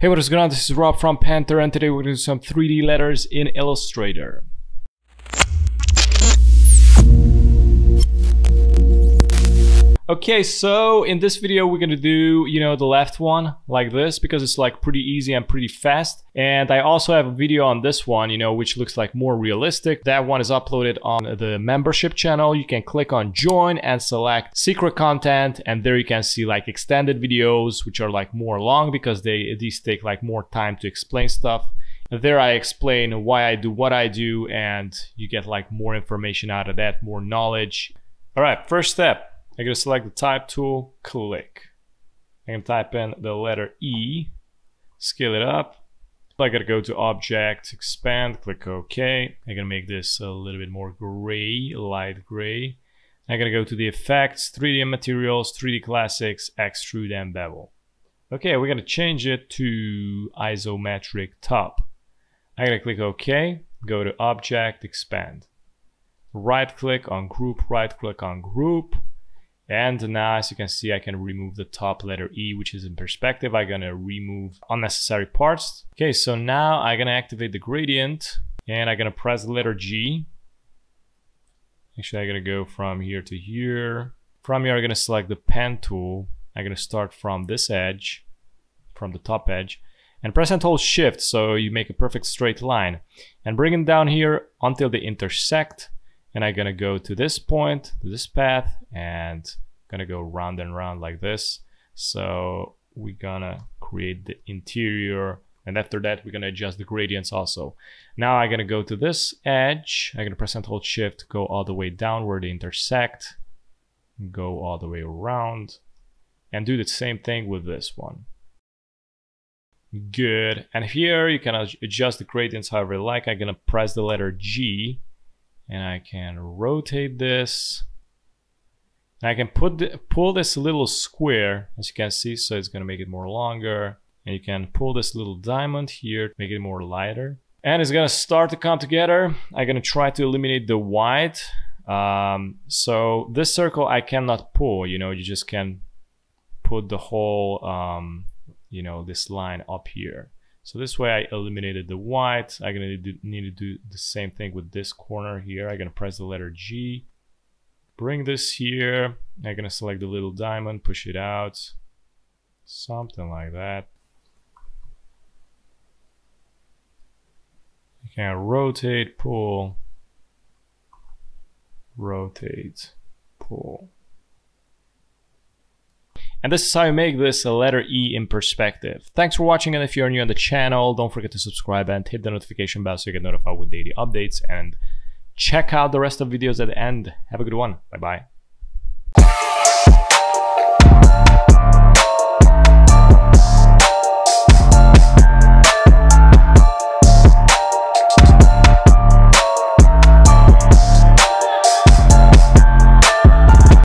Hey, what is going on? This is Rob from Panter, and today we're going to do some 3D letters in Illustrator. Okay, so in this video we're gonna do, you know, the left one like this because it's like pretty easy and pretty fast. And I also have a video on this one, you know, which looks like more realistic. That one is uploaded on the membership channel. You can click on join and select secret content and there you can see like extended videos which are like more long because they these take like more time to explain stuff. There I explain why I do what I do and you get like more information out of that, more knowledge. All right, first step I'm to select the type tool, click. I'm going to type in the letter E, scale it up. I got to go to object, expand, click OK. I'm going to make this a little bit more gray, light gray. I'm to go to the effects, 3D materials, 3D classics, extrude and bevel. Okay, we're going to change it to isometric top. I'm to click OK, go to object, expand. Right click on group, right click on group. And now as you can see, I can remove the top letter E, which is in perspective. I'm gonna remove unnecessary parts. Okay, so now I'm gonna activate the gradient and I'm gonna press the letter G. Actually, I'm gonna go from here to here. From here, I'm gonna select the pen tool. I'm gonna start from this edge, from the top edge, and press and hold shift so you make a perfect straight line. And bring it down here until they intersect and I'm gonna go to this point, to this path, and gonna go round and round like this. So we're gonna create the interior and after that we're gonna adjust the gradients also. Now I'm gonna go to this edge, I'm gonna press and hold shift, go all the way down where they intersect, go all the way around, and do the same thing with this one. Good, and here you can adjust the gradients however you like. I'm gonna press the letter G and I can rotate this. And I can put the, pull this little square, as you can see, so it's gonna make it more longer. And you can pull this little diamond here, to make it more lighter. And it's gonna start to come together. I'm gonna try to eliminate the white. Um, so this circle I cannot pull, you know, you just can put the whole, um, you know, this line up here. So this way I eliminated the white. I'm gonna need to do the same thing with this corner here. I'm gonna press the letter G, bring this here. I'm gonna select the little diamond, push it out, something like that. You can rotate, pull, rotate, pull. And this is how you make this a letter E in perspective. Thanks for watching and if you're new on the channel, don't forget to subscribe and hit the notification bell so you get notified with daily updates and check out the rest of videos at the end. Have a good one. Bye bye.